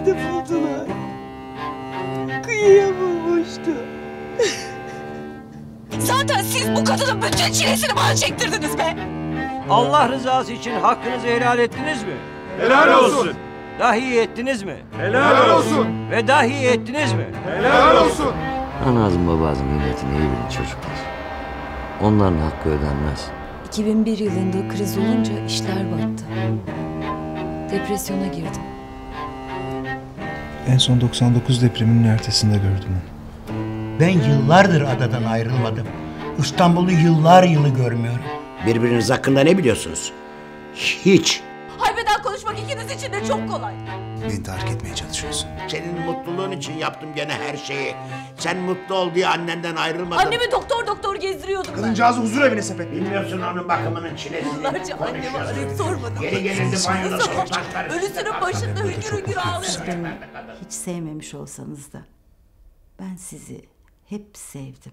yerde buldular. Kıyıya bulmuştu. Zaten siz bu kadının bütün çilesini bana çektirdiniz be. Allah rızası için hakkınızı helal ettiniz mi? Helal olsun. Dahi ettiniz mi? Helal olsun. Ve dahi ettiniz mi? Helal olsun. Anazım babazım milletini iyi bilin çocuklar. Onların hakkı ödenmez. 2001 yılında kriz olunca işler battı. Depresyona girdim. En son 99 depreminin ertesinde gördüm onu. Ben yıllardır adadan ayrılmadım. İstanbul'u yıllar yılı görmüyorum. Birbiriniz hakkında ne biliyorsunuz? Hiç. Konuşmak ikiniz için de çok kolay. Beni tahrik etmeye çalışıyorsun. Senin mutluluğun için yaptım gene her şeyi. Sen mutlu ol diye annenden ayrılmadım. Annemi doktor doktor gezdiriyordum ben. Kadıncağızı huzur evine sepet. Bilmiyorsun onun bakımının çilesini. Yıllarca annemi arayıp sormadım. Geri gelirdi banyoda topraklar. Ölüsünün başında hüngür hüngür ağlıyor. Hiç sevmemiş olsanız da ben sizi hep sevdim.